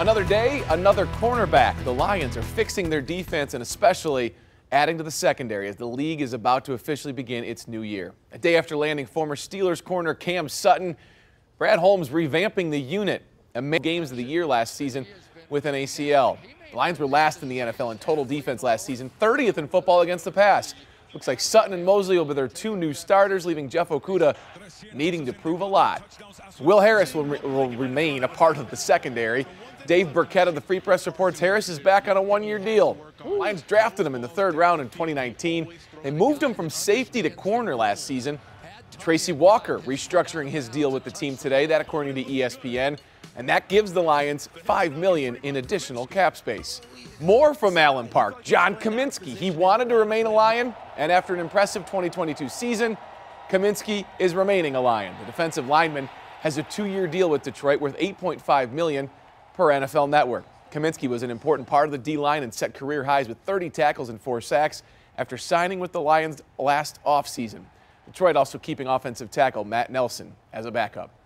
Another day, another cornerback. The Lions are fixing their defense and especially adding to the secondary as the league is about to officially begin its new year. A day after landing former Steelers corner Cam Sutton, Brad Holmes revamping the unit amid games of the year last season with an ACL. The Lions were last in the NFL in total defense last season, 30th in football against the pass. Looks like Sutton and Moseley will be their two new starters, leaving Jeff Okudah needing to prove a lot. Will Harris will, re will remain a part of the secondary. Dave Birkett of the Free Press reports Harris is back on a one-year deal. Lions drafted him in the third round in 2019. They moved him from safety to corner last season. Tracy Walker restructuring his deal with the team today, that according to ESPN, and that gives the Lions 5 million in additional cap space. More from Allen Park, John Cominsky. He wanted to remain a Lion, and after an impressive 2022 season, Cominsky is remaining a Lion. The defensive lineman has a two-year deal with Detroit worth 8.5 million per NFL Network. Cominsky was an important part of the D-line and set career highs with 30 tackles and four sacks after signing with the Lions last offseason. Detroit also keeping offensive tackle Matt Nelson as a backup.